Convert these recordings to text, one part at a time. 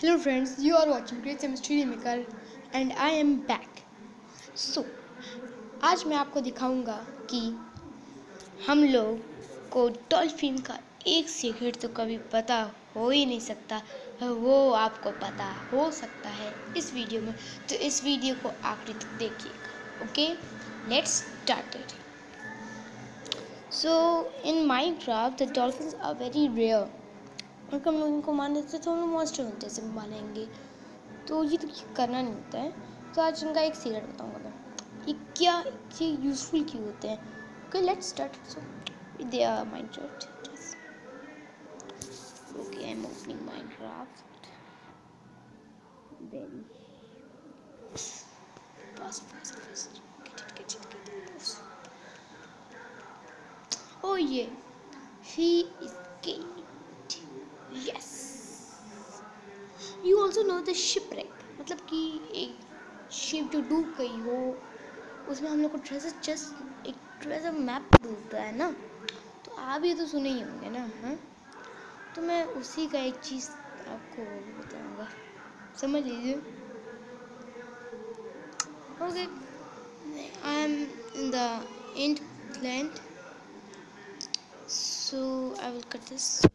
Hello friends, you are watching Great Chemistry Maker and I am back. So, आज मैं आपको दिखाऊँगा कि हम लोग को डॉल्फिन का एक सीक्रेट तो कभी पता हो ही नहीं सकता वो आपको पता हो सकता है इस वीडियो में। तो इस वीडियो को आखिरी तक देखिएगा okay let's start so in Minecraft the dolphin are very rare और हम लोग इनको मान देते तो हम लोग मॉन्स्टर जैसे मानेंगे। तो ये तो करना नहीं होता है? तो आज इनका एक सीक्रेट बताऊँगा मैं। ये क्या, ये यूज़फुल क्यों होते हैं? Okay let's start so they are Minecraft okay I am opening Minecraft very fast fast fast. Get it get it get it fast. oh yeah. He is also know the shipwreck मतलब कि एक ship जो डूब गई हो, उसमें हम लोग को ट्रेजर जस्ट एक ट्रेजर मैप डूबता है ना? तो आप ये तो सुने ही होंगे ना हाँ? तो मैं उसी का एक चीज़ आपको बताऊँगा। समझ लीजिए। Okay I am in the end land so, I will cut this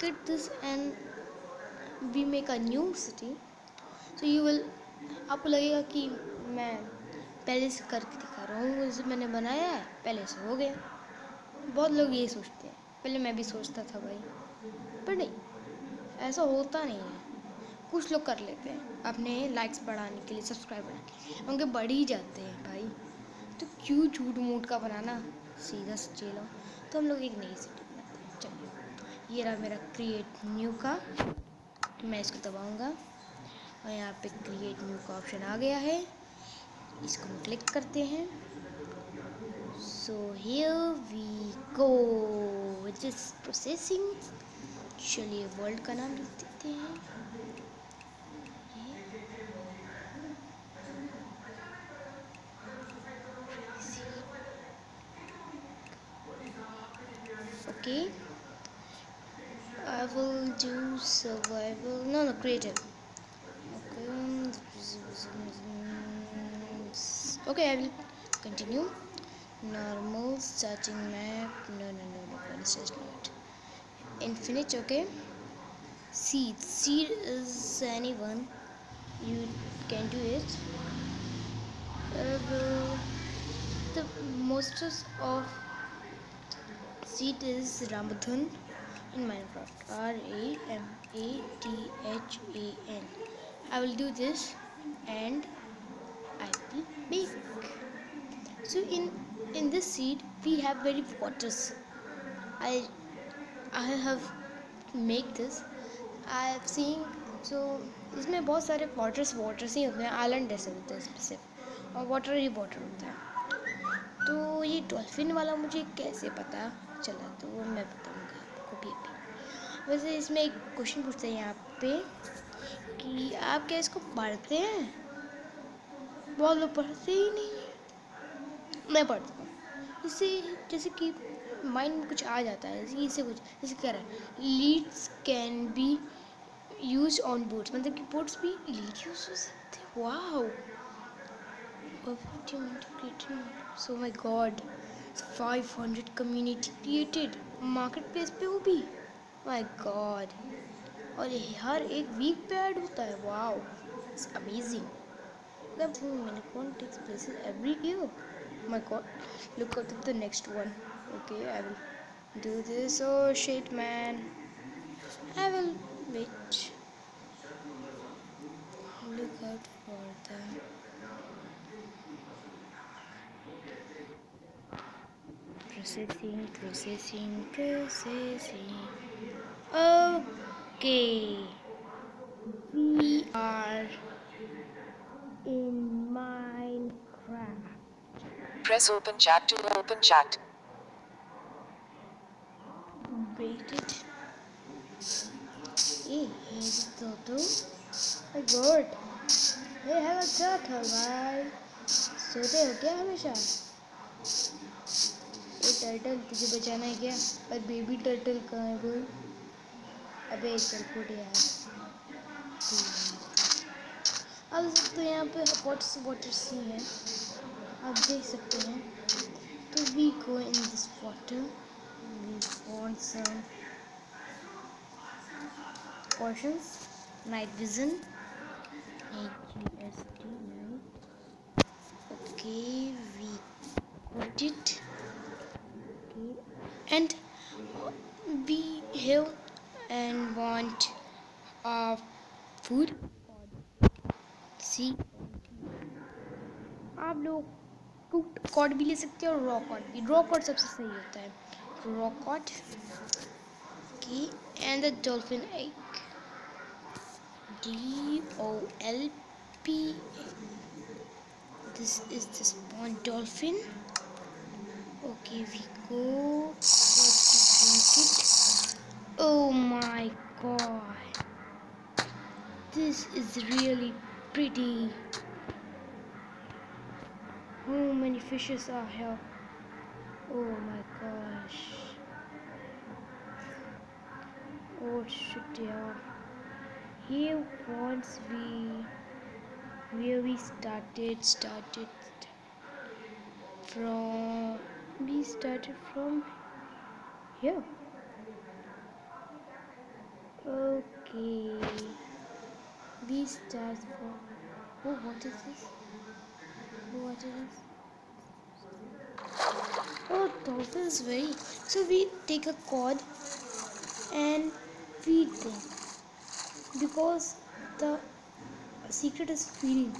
get this a new city, so you will, आपको लगेगा कि मैं पहले से करके दिखा रहा हूँ जैसे मैंने बनाया है पहले से हो गया। बहुत लोग ये सोचते हैं। पहले मैं भी सोचता था भाई, पर नहीं, ऐसा होता नहीं है। कुछ लोग कर लेते हैं, अपने लाइक्स बढ़ाने के लिए सब्सक्राइब बढ़ाने के लिए। उनके बढ़ ही जाते हैं भाई। तो क्यों झूठ मूठ का बनाना? सीधा सच्चे लो तो हम लोग एक नई सिटी बनाते हैं। चलिए, ये रहा मेरा क्रिएट न्यू का मैं इसको दबाऊँगा और यहाँ पे क्रिएट न्यू का ऑप्शन आ गया है। इसको हम क्लिक करते हैं। So here we go processing चलिए वर्ल्ड का नाम लिख देते हैं। Survival. No, no, creative. Okay. Okay, I will continue. Normal starting map. No, no, no, no. It's just not. Infinite. Okay. Seed. Seed is anyone. You can do it. Uh, the most of seed is Ramadhan in Minecraft. R A M A T H A N. I will do this and I will bake. So in in this seed we have very waters. I I have make this. I have seen so इसमें बहुत सारे waters waters ही होते हैं island जैसे होते हैं इसमें सिर्फ़ और वाटर ही वाटर होता है तो ये डॉल्फिन वाला मुझे कैसे पता चला तो वो मैं बताऊँगा आपको भी वैसे इसमें एक क्वेश्चन पूछते हैं यहाँ पे कि आप क्या इसको पढ़ते हैं? बहुत लोग पढ़ते ही नहीं मैं पढ़ता हूँ। इससे जैसे कि माइंड में कुछ आ जाता है, जैसे इससे कुछ, जैसे कह रहा है leads can be use on boards मतलब कि बोर्ड्स भी लीड यूज़ हो सकते हैं। वाह so my god 500 community created marketplace पे वो भी। माय गॉड और ये हर एक वीक पे ऐड होता है। वाओ इट्स अमेजिंग मतलब मैंने कौन takes places every year my god look out the next one okay I will do this. Oh shit, man. I will wait look out for the processing processing processing. Okay we are in minecraft press open chat to open chat waited hey here's turtle my god hey hello turtle bye सोते हो क्या हमेशा ये turtle तुझे बचाना है क्या पर बेबी टर्टल कहाँ है बोल अबे चल यार अब तो यहाँ पे वाटर्स वाटर्स ही हैं आप देख सकते हैं तो we go in this water we want some HUST night okay we got it okay and we have and want uh, food see आप लोग कुकड कॉड भी ले सकते हैं और रॉ कॉड भी रॉ कॉड सबसे सही होता है रॉ कॉड की and the dolphin egg D O L P the spawn dolphin okay we go what to drink it oh my god. This is really pretty. How many fishes are here? Oh my gosh. Oh shit yeah here once we where we started started from we started from here okay we start from oh what is this oh, what is this oh dolphins very so we take a cord and feed them because the secret is feeding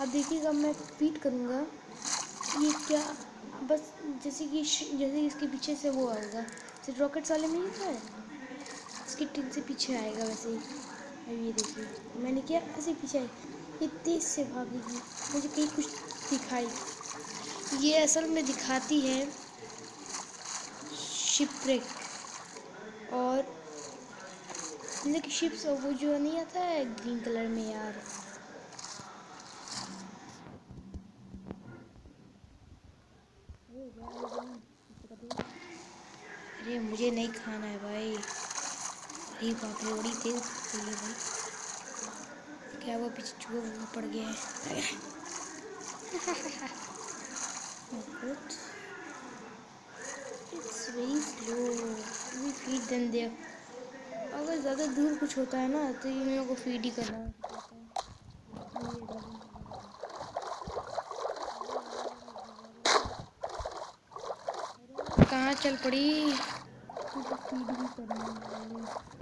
अब देखिएगा मैं feed करूँगा ये क्या बस जैसे कि जैसे इसके पीछे से वो आएगा जैसे रॉकेट्स वाले में है इसके टिन से पीछे आएगा वैसे ही। अब ये देखिए, मैंने किया, ऐसे पीछे आई ये तेज से भागेगी मुझे कहीं कुछ दिखाई। ये असल में दिखाती है शिपरेक और कि शिप्स वो जो नहीं आता है, ग्रीन कलर में यार। अरे मुझे नहीं खाना है भाई। अरे बाप रे, बड़ी तेज है भाई। क्या वो पीछे चूहा वूहा पड़ गया है? It's very slow we feed them there अगर ज़्यादा दूर कुछ होता है ना तो इन लोगों को फ़ीड ही करना कहाँ चल पड़ी? मुझे फ़ीड भी करना है।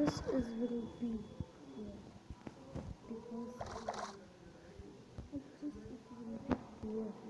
Optus is will be here because Optus is will be.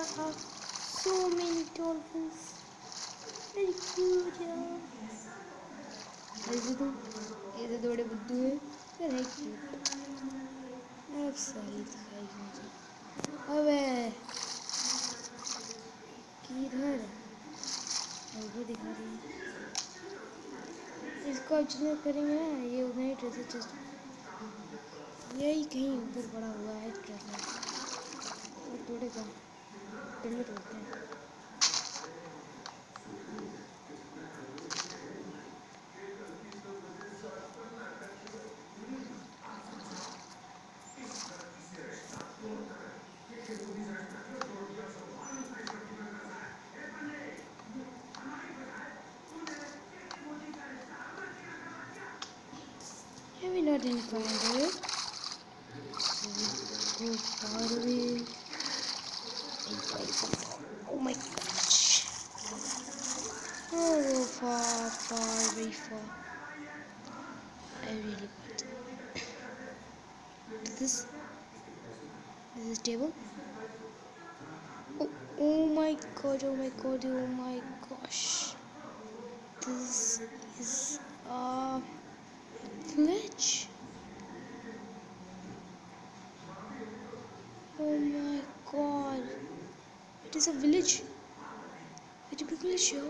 There are so many dolphins. Very cute, यार. ऐसे तो ऐसे थोड़े बुद्धू है पर है क्यूट अब सारी दिखाएगी मुझे अबे किधर वो दिखा रही है। इसको एक्चुअली करेंगे ना ये उतना ही ट्रेजर चेस्ट यही कहीं ऊपर पड़ा हुआ है ट्रेजर और थोड़े कम। the middle there. Have you not identified it? Good pottery. Oh my gosh. Oh, far, far, very far. I really want this. This is table. Oh, oh my god, oh my god, oh my gosh. This is uh village. It is a village. Very big village, yo.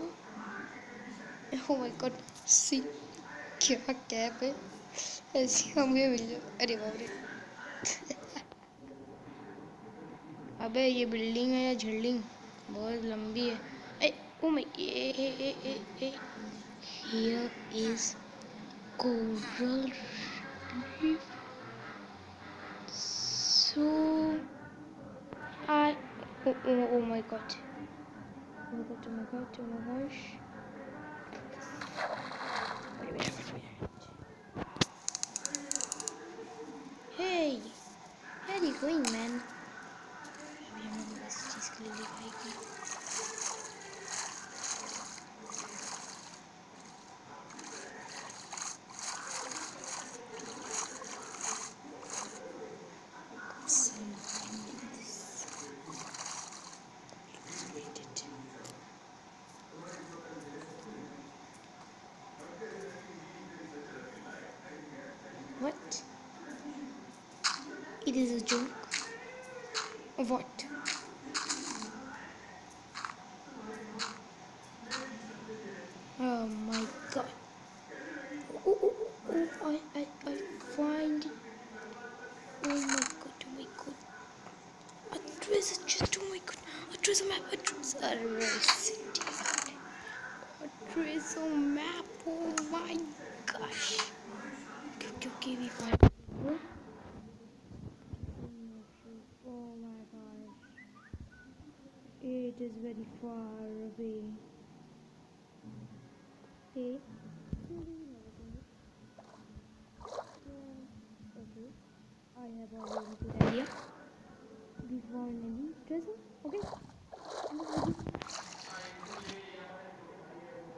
Oh my god. See. क्या cap है ऐसी हमें मिल जाओ अरे बाप रे अबे ये बिल्डिंग है या झिल्डिंग बहुत लंबी है ए ओ माय ए ए ए ए is coral reef so I oh, oh, oh my god. Oh my god oh my god oh my gosh. Wait, wait, wait, hey where are you going man It is a joke? What? Oh my god. Oh, oh, oh, oh, I, I, I find. Oh my god, oh my god. A treasure chest, oh my god. A treasure map, a treasure city. A treasure map, oh my gosh. Okay, okay, okay, we find it. Oh my gosh. It is very far away. Hey. Okay. I have already good idea. We found any treasure. Okay.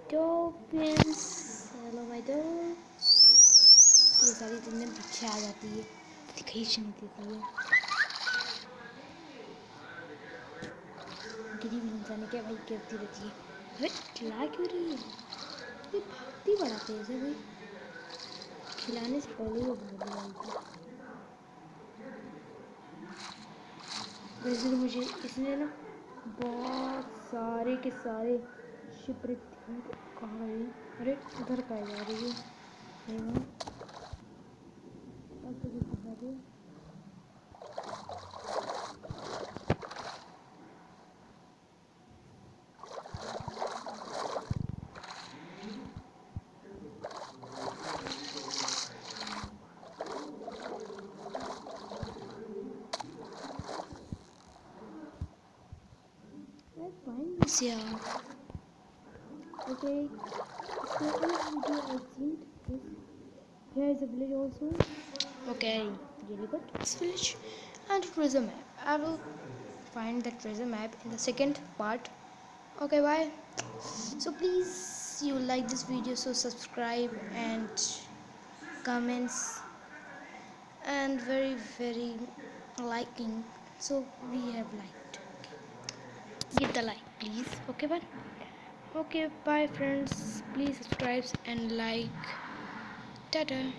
Dolphins. Hello, my dog. ये सारी दुनिया पीछे आ जाती है दिखाई नहीं देती है क्या भाई गिरती रहती है। खिला क्यों रही है? ये भागती बड़ा तेज है भाई। खिलाने से पहले वो भाग जाएगी वैसे तो मुझे, इसने ना बहुत सारे के सारे शिप्रिक कहाँ गई अरे उधर का जा रही है। This. Okay. So this video I think here is a village also. Okay, really good. This village and treasure map. I will find the treasure map in the second part. Okay, bye. So please you like this video so subscribe and comments and very very liking so we have liked give the like please. Okay bye. Okay bye friends. Please subscribe and like. Tata